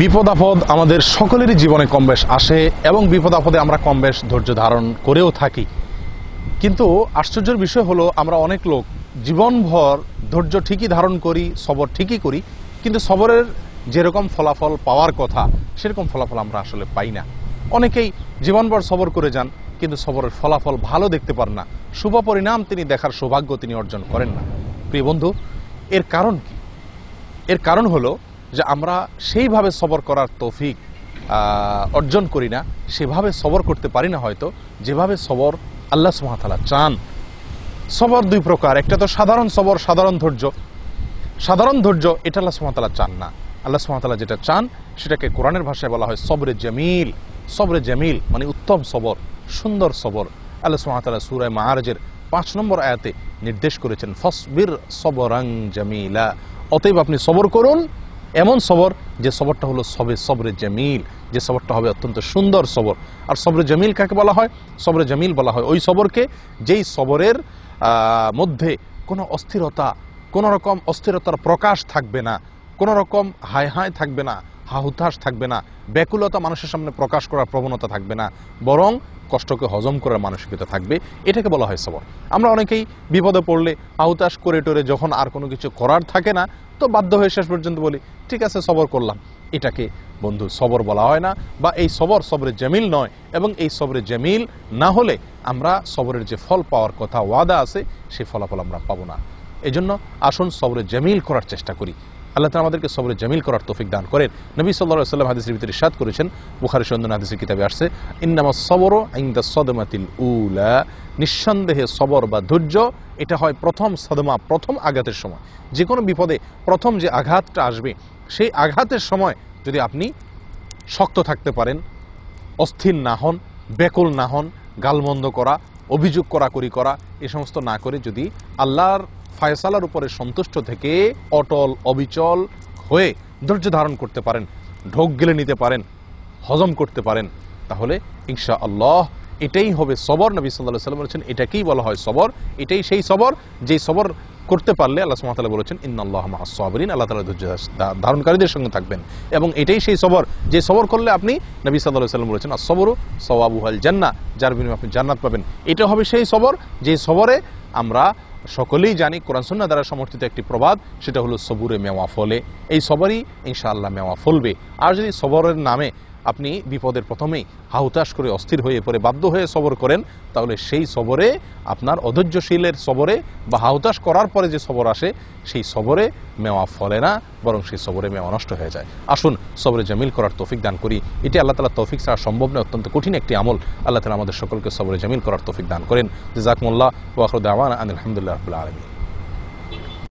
বিপদ আপদ আমাদের সকলেরই জীবনে কম বেশ আসে এবং বিপদ আপদে আমরা কম বেশ ধৈর্য ধারণ করেও থাকি। কিন্তু আশ্চর্যের বিষয় হলো, আমরা অনেক লোক জীবনভর ধৈর্য ঠিকই ধারণ করি, সবর ঠিকই করি, কিন্তু সবরের যেরকম ফলাফল পাওয়ার কথা, সেরকম ফলাফল আমরা আসলে পাই না। অনেকেই জীবনভর সবর করে যান, কিন্তু সবরের ফলাফল ভালো দেখতে পান না। শুভ পরিণাম তিনি দেখার সৌভাগ্য তিনি অর্জন করেন না। প্রিয় বন্ধু, এর কারণ কি? এর কারণ হলো যে আমরা সেইভাবে সবর করার তৌফিক অর্জন করি না, সেভাবে সবর করতে পারি না হয়তো, যেভাবে সবর আল্লাহ সুহাতালা চান। সবর দুই প্রকার, একটা তো সাধারণ সবর, সাধারণ ধৈর্য। সাধারণ ধৈর্য, এটা আল্লাহ সুহাতালা চান না। আল্লাহ সুহাতালা যেটা চান, সেটাকে কোরআনের ভাষায় বলা হয় সবরে জামিল। সবরে জামিল মানে উত্তম সবর, সুন্দর সবর। আল্লাহ সুহাতালা সুরায় মাহারাজের পাঁচ নম্বর আয়াতে নির্দেশ করেছেন, ফসবির সবরাং জামিলা। অতএব আপনি সবর করুন এমন সবর যে সবরটা হলো সবে সবরে জামিল, যে সবরটা হবে অত্যন্ত সুন্দর সবর। আর সবরে জামিল কাকে বলা হয়? সবরে জামিল বলা হয় ওই সবরকে যেই সবরের মধ্যে কোনো অস্থিরতা, কোনো রকম অস্থিরতার প্রকাশ থাকবে না, কোনো রকম হায় হায় থাকবে না, হাহুতাশ থাকবে না, ব্যাকুলতা মানুষের সামনে প্রকাশ করার প্রবণতা থাকবে না। বরং কষ্টকে হজম করার মানসিকতা থাকবে, এটাকে বলা হয় সবর। আমরা অনেকেই বিপদে পড়লে আহুতাশ করে টরে যখন আর কোনো কিছু করার থাকে না, তো বাধ্য হয়ে শেষ পর্যন্ত বলি, ঠিক আছে, সবর করলাম। এটাকে বন্ধু সবর বলা হয় না, বা এই সবর সবরে জামিল নয়, এবং এই সবরে জামিল না হলে আমরা সবরের যে ফল পাওয়ার কথা ওয়াদা আছে সেই ফলাফল আমরা পাবো না। এজন্য আসুন সবরে জামিল করার চেষ্টা করি। আল্লাহ তালা আমাদেরকে সবরে জামিল করার তৌফিক দান করেন। নবী সাল্লাহ সাল্লাম হাদিসের ভিতরে ইরশাদ করেছেন, বুখারি সন্দন হাদিসের কিতাবে আসছে, ইন্নামা সবর আইন্দা সদমাতিল উলা নিঃসন্দেহে সবর বা ধৈর্য, এটা হয় প্রথম সদমা, প্রথম আঘাতের সময়। যে কোনো বিপদে প্রথম যে আঘাতটা আসবে, সেই আঘাতের সময় যদি আপনি শক্ত থাকতে পারেন, অস্থির না হন, ব্যাকুল না হন, গালমন্দ করা, অভিযোগ করাকরি করা, এ সমস্ত না করে যদি আল্লাহর ফায়সালার উপরে সন্তুষ্ট থেকে অটল, অবিচল হয়ে ধৈর্য ধারণ করতে পারেন, ঢোক গেলে নিতে পারেন, হজম করতে পারেন। তাহলে ইনশা আল্লাহ এটাই হবে সবর। নবী সাল্লাহ সাল্লাম বলেছেন, এটাকেই বলা হয় সবর। এটাই সেই সবর, যেই সবর করতে পারলে আল্লাহ সুমাতালা বলেছেন ইন্নআল্লাহ মাহাসবিন আল্লাহ তালা ধৈর্য ধারণকারীদের সঙ্গে থাকবেন। এবং এটাই সেই সবর, যে সবর করলে আপনি নবী সাল্লাহ সাল্লাম বলেছেন আর সবরু সওয়াবুহাল জান্না যার বিনিময়ে আপনি জান্নাত পাবেন। এটা হবে সেই সবর, যে সবরে আমরা সকলেই জানি কোরআনসন্না দ্বারা সমর্থিত একটি প্রবাদ, সেটা হলো সবুরে মেওয়া ফলে। এই সবারই ইনশাআল্লাহ মেওয়া ফলবে। আর যদি সবরের নামে আপনি বিপদের প্রথমেই হাহুতাশ করে অস্থির হয়ে পড়ে বাধ্য হয়ে সবর করেন, তাহলে সেই সবরে, আপনার অধৈর্যশীলের সবরে বা হাহুতাশ করার পরে যে সবর আসে, সেই সবরে মেওয়া ফলে না, বরং সেই সবরে মেওয়া নষ্ট হয়ে যায়। আসুন সবরে জামিল করার তৌফিক দান করি। এটি আল্লাহ তালা তৌফিক ছাড়া সম্ভব নয়, অত্যন্ত কঠিন একটি আমল। আল্লাহ তালা আমাদের সকলকে সবরে জামিল করার তৌফিক দান করেন। জাকমুল্লাহ ওয়াখরুদ আওয়ান আলহামদুলিল্লাহ আলমী